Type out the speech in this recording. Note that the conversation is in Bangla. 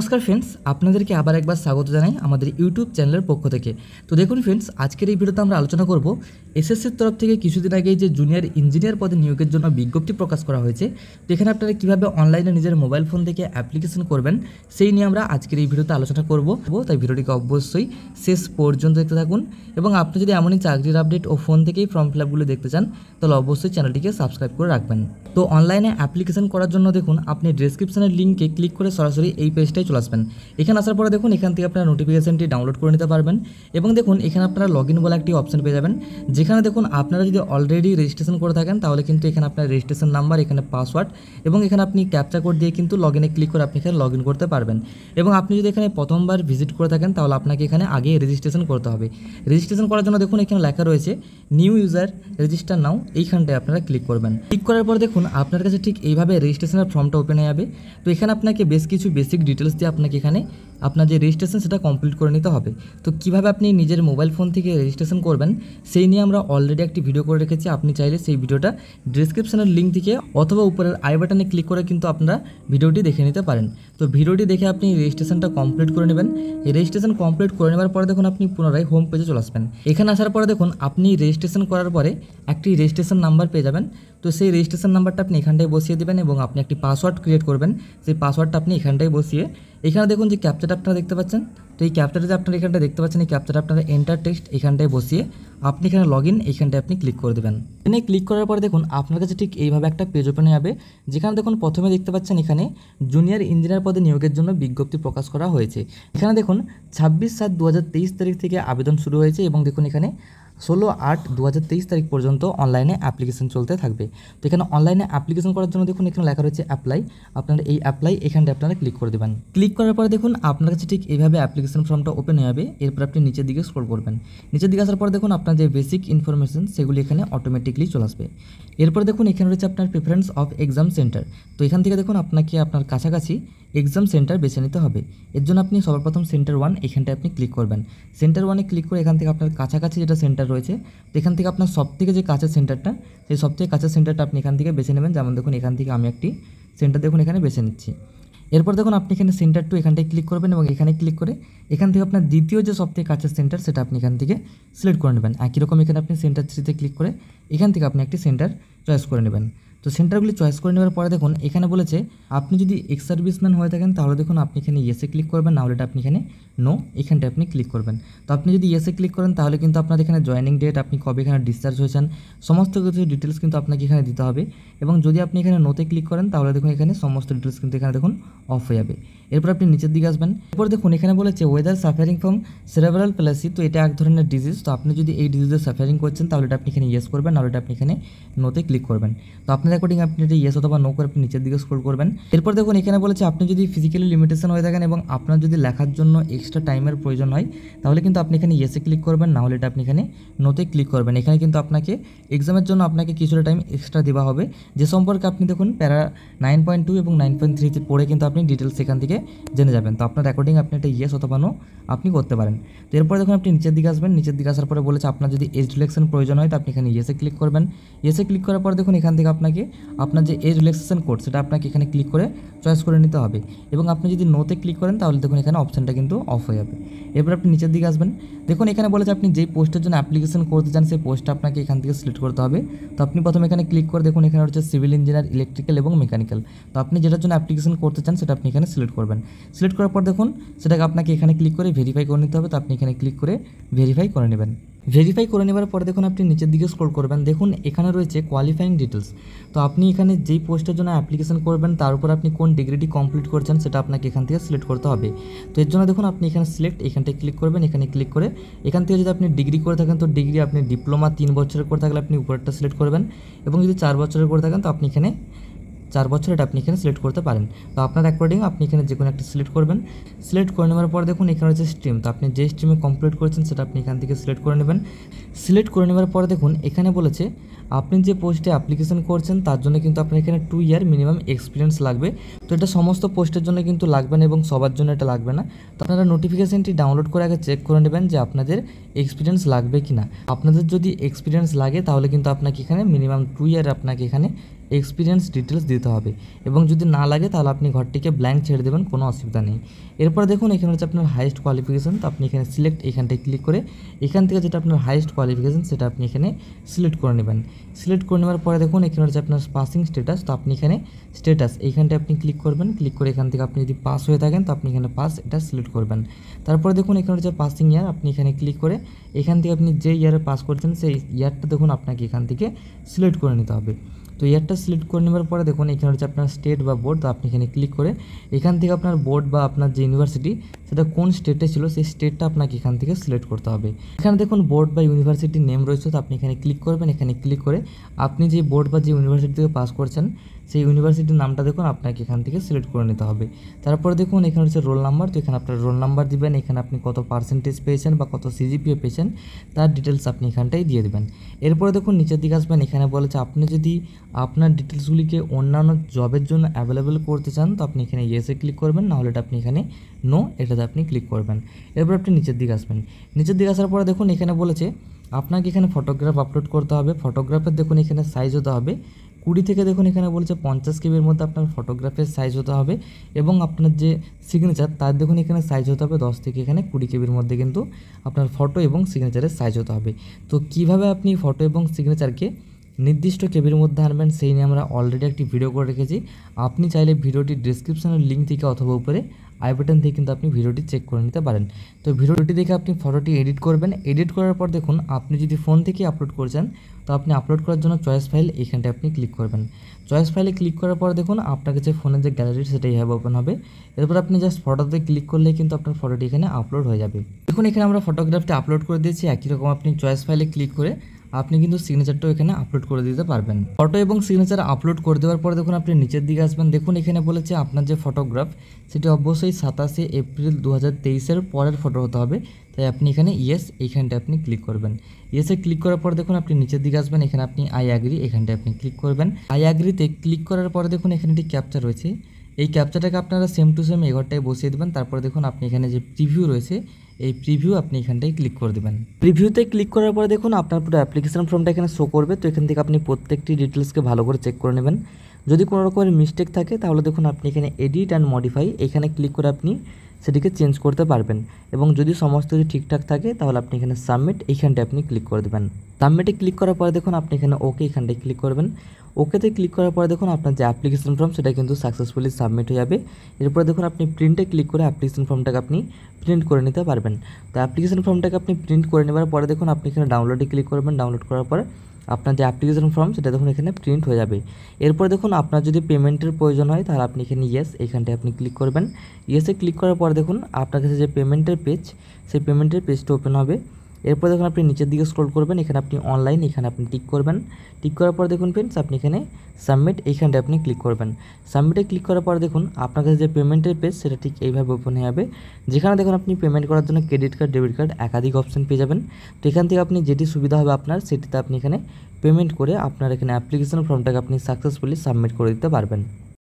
নমস্কার ফ্রেন্ডস আপনাদেরকে আবার একবার স্বাগত জানাই আমাদের ইউটিউব চ্যানেলের পক্ষ থেকে। তো দেখুন ফ্রেন্ডস আজকের এই ভিডিওতে আমরা আলোচনা করব এসএসসির তরফ থেকে কিছুদিন আগেই যে জুনিয়র ইঞ্জিনিয়ার পদে নিয়োগের জন্য বিজ্ঞপ্তি প্রকাশ করা হয়েছে, তো এখানে আপনারা কীভাবে অনলাইনে নিজের মোবাইল ফোন থেকে অ্যাপ্লিকেশন করবেন, সেই নিয়ে আমরা আজকের এই ভিডিওতে আলোচনা করব। তাই ভিডিওটিকে অবশ্যই শেষ পর্যন্ত দেখতে থাকুন এবং আপনি যদি এমনই চাকরির আপডেট ও ফোন থেকেই ফর্ম ফিল আপগুলো দেখতে চান, তাহলে অবশ্যই চ্যানেলটিকে সাবস্ক্রাইব করে রাখবেন। তো অনলাইনে অ্যাপ্লিকেশন করার জন্য দেখুন, আপনি ডেসক্রিপশনের লিঙ্কে ক্লিক করে সরাসরি এই পেজটাই চলে আসবেন। এখানে আসার পরে দেখুন, এখান থেকে আপনারা নোটিফিকেশনটি ডাউনলোড করে নিতে পারবেন এবং দেখুন, এখানে আপনারা লগ ইন বলে একটি অপশন পেয়ে যাবেন, যেখানে দেখুন, আপনারা যদি অলরেডি রেজিস্ট্রেশন করে থাকেন, তাহলে কিন্তু এখানে আপনার রেজিস্ট্রেশন নাম্বার এখানে পাসওয়ার্ড এবং এখানে আপনি ক্যাপচা কোড দিয়ে কিন্তু লগ ইনে ক্লিক করে আপনি এখানে লগ ইন করতে পারবেন। এবং আপনি যদি এখানে প্রথমবার ভিজিট করে থাকেন, তাহলে আপনাকে এখানে আগে রেজিস্ট্রেশন করতে হবে। রেজিস্ট্রেশন করার জন্য দেখুন, এখানে লেখা রয়েছে নিউ ইউজার রেজিস্টার নাও এইখানটায় আপনারা ক্লিক করবেন। ক্লিক করার পর দেখুন, আপনার কাছে ঠিক এইভাবে রেজিস্ট্রেশনের ফর্মটা ওপেন হয়ে যাবে। তো এখানে আপনাকে বেশ কিছু বেসিক ডিটেলস দিয়ে আপনাকে এখানে আপনার যে রেজিস্ট্রেশন সেটা কমপ্লিট করে নিতে হবে। তো কীভাবে আপনি নিজের মোবাইল ফোন থেকে রেজিস্ট্রেশন করবেন, সেই নিয়ে আমরা অলরেডি একটি ভিডিও করে রেখেছি। আপনি চাইলে সেই ভিডিওটা ডিসক্রিপশনের লিঙ্ক থেকে অথবা উপরের আই বাটনে ক্লিক করে কিন্তু আপনারা ভিডিওটি দেখে নিতে পারেন। তো ভিডিওটি দেখে আপনি রেজিস্ট্রেশনটা কমপ্লিট করে নেবেন। রেজিস্ট্রেশন কমপ্লিট করে নেওয়ার পরে দেখুন আপনি পুনরায় হোম পেজে চলে আসবেন। এখানে আসার পরে দেখুন, আপনি রেজিস্ট্রেশন করার পরে একটি রেজিস্ট্রেশন নাম্বার পেয়ে যাবেন। তো সেই রেজিস্ট্রেশন নাম্বারটা আপনি এখানটায় বসিয়ে দেবেন এবং আপনি একটি পাসওয়ার্ড ক্রিয়েট করবেন। সেই পাসওয়ার্ডটা আপনি এখানটায় বসিয়ে এখানে দেখুন যে ক্যাপচারটা আপনারা দেখতে পাচ্ছেন। তো এই ক্যাপচারটা যে আপনারা এখানটা দেখতে পাচ্ছেন, এই ক্যাপচারটা আপনারা এন্টার টেক্সট এখানটায় বসিয়ে আপনি এখানে লগ ইন এইখানটায় আপনি ক্লিক করে দেবেন। এখানে ক্লিক করার পরে দেখুন, আপনার কাছে ঠিক এইভাবে একটা পেজ ওপেন যাবে, যেখানে দেখুন প্রথমে দেখতে পাচ্ছেন এখানে জুনিয়র ইঞ্জিনিয়ার পদে নিয়োগের জন্য বিজ্ঞপ্তি প্রকাশ করা হয়েছে। এখানে দেখুন, ছাব্বিশ সাত দু তারিখ থেকে আবেদন শুরু হয়েছে এবং দেখুন এখানে ষোলো আট দু তারিখ পর্যন্ত অনলাইনে অ্যাপ্লিকেশন চলতে থাকবে। তো এখানে অনলাইনে অ্যাপ্লিকেশন করার জন্য দেখুন, এখানে লেখা রয়েছে অ্যাপ্লাই আপনারা এই অ্যাপ্লাই এখানটা আপনারা ক্লিক করে দেবেন। ক্লিক করার পরে দেখুন, আপনার কাছে ঠিক এইভাবে অ্যাপ্লিকেশন ফর্মটা ওপেন হয়ে যাবে। এরপর আপনি নিচের দিকে স্ক্রল করবেন। নিচের দিকে আসার পর দেখুন, আপনার যে বেসিক ইনফরমেশন সেগুলি এখানে অটোমেটিকলি চলে আসবে। এরপর দেখুন, এখানে রয়েছে আপনার প্রিফারেন্স অফ এক্সাম সেন্টার তো এখান থেকে দেখুন, আপনাকে আপনার কাছাকাছি এক্সাম সেন্টার বেছে নিতে হবে। এর জন্য আপনি সর্বপ্রথম সেন্টার ওয়ান এখানটায় আপনি ক্লিক করবেন। সেন্টার ওয়ানে ক্লিক করে এখান থেকে আপনার কাছাকাছি যেটা সেন্টার রয়েছে এখান থেকে আপনার সব থেকে যে কাছের সেন্টারটা সেই সব থেকে কাছের সেন্টারটা আপনি এখান থেকে বেছে নেবেন। যেমন দেখুন, এখান থেকে আমি একটি সেন্টার দেখুন, এখানে বেছে নিচ্ছি। এরপর দেখুন, আপনি এখানে সেন্টার টু এখানটায় ক্লিক করবেন এবং এখানে ক্লিক করে এখান থেকে আপনার দ্বিতীয় যে সবথেকে কাছের সেন্টার সেটা আপনি এখান থেকে সিলেক্ট করে নেবেন। একই রকম এখানে আপনি সেন্টার থ্রিতে ক্লিক করে এখান থেকে আপনি একটি সেন্টার চয়েস করে নেবেন। তো সেন্টারগুলি চয়েস করে নেওয়ার পরে দেখুন, এখানে বলেছে, আপনি যদি এক্স সার্ভিসম্যান হয়ে থাকেন, তাহলে দেখুন আপনি এখানে ইয়েসে ক্লিক করবেন নাহলে এটা আপনি এখানে নো এখানটা আপনি ক্লিক করবেন। তো আপনি যদি ইয়েসে ক্লিক করেন, তাহলে কিন্তু আপনার এখানে জয়েনিং ডেট আপনি কবে এখানে ডিসচার্জ হয়েছেন, সমস্ত কিছু ডিটেলস কিন্তু আপনাকে এখানে দিতে হবে। এবং যদি আপনি এখানে নোতে ক্লিক করেন, তাহলে দেখুন এখানে সমস্ত ডিটেলস কিন্তু এখানে দেখুন অফ হয়ে যাবে। এরপর আপনি নিচের দিকে আসবেন। এরপর দেখুন, এখানে বলেছে whether suffering from cerebral palsy তো এটা এক ধরনের ডিজিজ তো আপনি যদি এই ডিজিজে সাফারিং করছেন, তাহলে এটা আপনি এখানে ইয়েস করবেন নাহলে এটা আপনি এখানে নোতে ক্লিক করবেন। তো আপনার অ্যাকর্ডিং আপনি এটা ইয়েস অথবা নো করে আপনি নিচের দিকে স্ক্রল করবেন। এরপর দেখুন, এখানে বলেছে আপনি যদি ফিজিক্যালি লিমিটেশন হয়ে থাকেন এবং আপনার যদি লেখার জন্য এক্সট্রা টাইমের প্রয়োজন হয়, তাহলে কিন্তু আপনি এখানে ইয়েসে ক্লিক করবেন নাহলে এটা আপনি এখানে নোতে ক্লিক করবেন। এখানে কিন্তু আপনাকে এক্সামের জন্য আপনাকে কিছুটা টাইম এক্সট্রা দেওয়া হবে। যে সম্পর্কে আপনি দেখুন, প্যারা নাইন পয়েন্ট টু এবং নাইন পয়েন্ট থ্রিতে পড়ে কিন্তু আপনি ডিটেলস এখান থেকে জেনে যাবেন। তো আপনার অ্যাকর্ডিং আপনি একটা ইয়েস অথবা নো আপনি করতে পারেন। তো এরপরে দেখুন আপনি নিচের দিকে আসবেন, নিচের দিকে আসার পরে বলেছে আপনার যদি এজ রিলেকশন প্রয়োজন হয়, তো আপনি এখানে ইয়েসে ক্লিক করবেন। ইয়েসে ক্লিক করার পর দেখুন এখান থেকে আপনাকে আপনার যে এজ রিলেক্সেশন কোড সেটা আপনাকে এখানে ক্লিক করে চয়েস করে নিতে হবে। এবং আপনি যদি নোতে ক্লিক করেন, তাহলে দেখুন এখানে অপশানটা কিন্তু অফ হয়ে যাবে। এরপর আপনি নিচের দিকে আসবেন। দেখুন এখানে বলেছে আপনি যেই পোস্টের জন্য অ্যাপ্লিকেশন করতে চান, সেই পোস্টটা আপনাকে এখান থেকে সিলেক্ট করতে হবে। তো আপনি প্রথমে এখানে ক্লিক করে দেখুন এখানে হচ্ছে সিভিল ইঞ্জিনিয়ার ইলেকট্রিক্যাল এবং মেকানিক্যাল তো আপনি যেটার জন্য অ্যাপ্লিকেশন করতে চান, সেটা আপনি এখানে সিলেক্ট করবেন। সিলেক্ট করার পর দেখুন, সেটাকে আপনাকে এখানে ক্লিক করে ভেরিফাই করে নিতে হবে। তো আপনি এখানে ক্লিক করে ভেরিফাই করে নেবেন। ভেরিফাই করে নেবার পরে দেখুন, আপনি নিচের দিকে স্ক্রল করবেন। দেখুন, এখানে রয়েছে কোয়ালিফাইং ডিটেলস তো আপনি এখানে যেই পোস্টের জন্য অ্যাপ্লিকেশন করবেন, তার উপর আপনি কোন ডিগ্রিটি কমপ্লিট করছেন, সেটা আপনাকে এখান থেকে সিলেক্ট করতে হবে। তো এর জন্য দেখুন, আপনি এখানে সিলেক্ট এখানটায় ক্লিক করবেন, এখানে ক্লিক করে এখান থেকে যদি আপনি ডিগ্রি করে থাকেন, তো ডিগ্রি আপনি ডিপ্লোমা তিন বছরের করে থাকলে আপনি উপরেরটা সিলেক্ট করবেন। এবং যদি চার বছরের করে থাকেন, তো আপনি এখানে চার বছর এটা আপনি এখানে সিলেক্ট করতে পারেন। তো আপনার অ্যাকর্ডিং আপনি এখানে যে কোনো একটা সিলেক্ট করবেন। সিলেক্ট করে নেওয়ার পর দেখুন এখানে হচ্ছে স্ট্রিম তো আপনি যে স্ট্রিমে কমপ্লিট করেছেন সেটা আপনি এখান থেকে সিলেক্ট করে নেবেন। সিলেক্ট করে নেওয়ার পর দেখুন এখানে বলেছে, আপনি যে পোস্টে অ্যাপ্লিকেশন করছেন তার জন্য কিন্তু আপনার এখানে টু ইয়ার মিনিমাম এক্সপিরিয়েন্স লাগবে। তো এটা সমস্ত পোস্টের জন্য কিন্তু লাগবে না এবং সবার জন্য এটা লাগবে না। তো আপনারা নোটিফিকেশানটি ডাউনলোড করে আগে চেক করে নেবেন যে আপনাদের এক্সপিরিয়েন্স লাগবে কি না আপনাদের যদি এক্সপিরিয়েন্স লাগে তাহলে কিন্তু আপনাকে এখানে মিনিমাম টু ইয়ার আপনাকে এখানে এক্সপিরিয়েন্স ডিটেলস দিতে হবে। এবং যদি না লাগে, তাহলে আপনি ঘরটিকে ব্ল্যাঙ্ক ছেড়ে দেবেন, কোনো অসুবিধা নেই। এরপর দেখুন, এখানে হচ্ছে আপনার হাইয়েস্ট কোয়ালিফিকেশন তো আপনি এখানে সিলেক্ট এখানটায় ক্লিক করে, এখান থেকে যেটা আপনার হাইয়েস্ট কোয়ালিফিকেশন সেটা আপনি এখানে সিলেক্ট করে নেবেন। সিলেক্ট করে নেওয়ার পরে দেখুন, এখানে হচ্ছে আপনার পাসিং স্ট্যাটাস তো আপনি এখানে স্ট্যাটাস এইখানটায় আপনি ক্লিক করবেন। ক্লিক করে এখান থেকে আপনি যদি পাস হয়ে থাকেন, তো আপনি এখানে পাস এটা সিলেক্ট করবেন। তারপরে দেখুন, এখানে হচ্ছে পাসিং ইয়ার আপনি এখানে ক্লিক করে, এখান থেকে আপনি যে ইয়ারে পাস করছেন, সেই ইয়ারটা দেখুন, আপনাকে এখান থেকে সিলেক্ট করে নিতে হবে। তো ইয়ারটা সিলেক্ট করে নেবার পরে দেখুন, এখানে হচ্ছে আপনার স্টেট বা বোর্ড তো আপনি এখানে ক্লিক করে এখান থেকে আপনার বোর্ড বা আপনার যে ইউনিভার্সিটি সেটা কোন স্টেটে ছিল, সেই স্টেটটা আপনাকে এখান থেকে সিলেক্ট করতে হবে। এখানে দেখুন বোর্ড বা ইউনিভার্সিটির নেম রয়েছে, তো আপনি এখানে ক্লিক করবেন। এখানে ক্লিক করে আপনি যে বোর্ড বা যে ইউনিভার্সিটি থেকে পাস করছেন সেই ইউনিভার্সিটির নামটা দেখুন, আপনাকে এখান থেকে সিলেক্ট করে নিতে হবে। তারপরে দেখুন, এখানে হচ্ছে রোল নাম্বার তো এখানে আপনার রোল নাম্বার দিবেন, এখানে আপনি কত পার্সেন্টেজ পেয়েছেন বা কত সিজিপিএ পেয়েছেন, তার ডিটেলস আপনি এখানটাই দিয়ে দেবেন। এরপরে দেখুন, নিচের দিকে আসবেন, এখানে বলেছে আপনি যদি আপনার ডিটেলসগুলিকে অন্যান্য জবের জন্য অ্যাভেলেবেল করতে চান, তো আপনি এখানে ইয়েসে ক্লিক করবেন, নাহলে এটা আপনি এখানে নো এটাতে আপনি ক্লিক করবেন। এরপর আপনি নিচের দিকে আসবেন। নিচের দিকে আসার পরে দেখুন, এখানে বলেছে, আপনাকে এখানে ফটোগ্রাফ আপলোড করতে হবে। ফটোগ্রাফের দেখুন, এখানে সাইজ হতে হবে। কুড়ি থেকে দেখুন এখানে বলছে পঞ্চাশ কেবির মধ্যে আপনার ফটোগ্রাফের সাইজ হতে হবে এবং আপনার যে সিগনেচার তার দেখুন এখানে সাইজ হতে হবে দশ থেকে এখানে কুড়ি কেবির মধ্যে কিন্তু আপনার ফটো এবং সিগনেচারের সাইজ হতে হবে। তো কীভাবে আপনি ফটো এবং সিগনেচারকে নির্দিষ্ট কেবির মধ্যে আনবেন, সেই নিয়ে আমরা অলরেডি একটি ভিডিও করে রেখেছি। আপনি চাইলে ভিডিওটির ডিসক্রিপশনের লিঙ্ক থেকে অথবা উপরে আই বাটন থেকে কিন্তু আপনি ভিডিওটি চেক করে নিতে পারেন। তো ভিডিওটি দেখে আপনি ফটোটি এডিট করবেন। এডিট করার পর দেখুন, আপনি যদি ফোন থেকে আপলোড করছেন তো আপনি আপলোড করার জন্য চয়েস ফাইল এখানটায় আপনি ক্লিক করবেন। চয়েস ফাইলে ক্লিক করার পর দেখুন, আপনার কাছে ফোনের যে গ্যালারি সেটা এইভাবে ওপেন হবে। এরপর আপনি জাস্ট ফটোতে ক্লিক করলেই কিন্তু আপনার ফটোটি এখানে আপলোড হয়ে যাবে। দেখুন, এখানে আমরা ফটোগ্রাফটি আপলোড করে দিয়েছি। একই রকম আপনি চয়েস ফাইলে ক্লিক করে আপনি কিন্তু সিগনেচারটাও এখানে আপলোড করে দিতে পারবেন। ফটো এবং সিগনেচার আপলোড করে দেওয়ার পরে দেখুন, আপনি নিচের দিকে আসবেন। দেখুন, এখানে বলেছে আপনার যে ফটোগ্রাফ সেটি অবশ্যই সাতাশে এপ্রিল দু হাজার পরের ফটো হতে হবে। তাই আপনি এখানে ইয়েস এইখানটায় আপনি ক্লিক করবেন। ইয়েসে ক্লিক করার পর দেখুন, আপনি নিচের দিকে আসবেন। এখানে আপনি আই অ্যাগ্রি এখানটায় আপনি ক্লিক করবেন। আই অ্যাগ্রিতে ক্লিক করার পরে দেখুন, এখানে একটি ক্যাপচার রয়েছে। এই ক্যাপচাটাকে আপনারা সেম টু সেম এই বসিয়ে দেবেন। তারপরে দেখুন, আপনি এখানে যে প্রিভিউ রয়েছে, এই প্রিভিউ আপনি এখানটায় ক্লিক করে দেবেন। প্রিভিউতে ক্লিক করার পরে দেখুন, আপনার পুরো অ্যাপ্লিকেশান ফর্মটা এখানে শো করবে। তো এখান থেকে আপনি প্রত্যেকটি ডিটেলসকে ভালো করে চেক করে নেবেন। যদি কোনো রকমের মিস্টেক থাকে, তাহলে দেখুন, আপনি এখানে এডিট অ্যান্ড মডিফাই এখানে ক্লিক করে আপনি সেটিকে চেঞ্জ করতে পারবেন এবং যদি সমস্ত কিছু ঠিকঠাক থাকে, তাহলে আপনি এখানে সাবমিট, এইখানটায় আপনি ক্লিক করে দেবেন। সাবমিটে ক্লিক করার পরে দেখুন আপনি এখানে ওকে এখানটায় ক্লিক করবেন। ওকেতে ক্লিক করার পরে দেখুন আপনার যে অ্যাপ্লিকেশন ফর্ম, সেটা কিন্তু সাকসেসফুলি সাবমিট হয়ে যাবে। এরপরে দেখুন আপনি প্রিন্টে ক্লিক করে অ্যাপ্লিকেশন ফর্মটাকে আপনি প্রিন্ট করে নিতে পারবেন। তো অ্যাপ্লিকেশন ফর্মটাকে আপনি প্রিন্ট করে নেবার পরে দেখুন আপনি এখানে ডাউনলোডে ক্লিক করবেন। ডাউনলোড করার পরে আপনার যে অ্যাপ্লিকেশন ফর্ম সেটা দেখুন এখানে প্রিন্ট হয়ে যাবে। এরপর দেখুন আপনার যদি পেমেন্টের প্রয়োজন হয়, তাহলে আপনি এখানে ইয়েস এখানটায় আপনি ক্লিক করবেন। ইয়েসে ক্লিক করার পর দেখুন, আপনার কাছে যে পেমেন্টের পেজ সেই পেমেন্টের পেজটা ওপেন হবে। এরপর দেখুন আপনি নিচের দিকে স্ক্রল করবেন, এখানে আপনি অনলাইন এখানে আপনি টিক করবেন। টিক করার পর দেখুন ফ্রেন্ডস আপনি এখানে সাবমিট এইখানটায় আপনি ক্লিক করবেন। সাবমিটে ক্লিক করার পর দেখুন আপনার কাছে যে পেমেন্টের পেজ সেটা ঠিক এইভাবে ওপেন হয়ে যাবে। যেখানে দেখুন আপনি পেমেন্ট করার জন্য ক্রেডিট কার্ড ডেবিট কার্ড একাধিক অপশন পেয়ে যাবেন। তো এখান থেকে আপনি যেটি সুবিধা হবে আপনার, সেটিতে আপনি এখানে পেমেন্ট করে আপনার এখানে অ্যাপ্লিকেশন ফর্মটাকে আপনি সাকসেসফুলি সাবমিট করে দিতে পারবেন।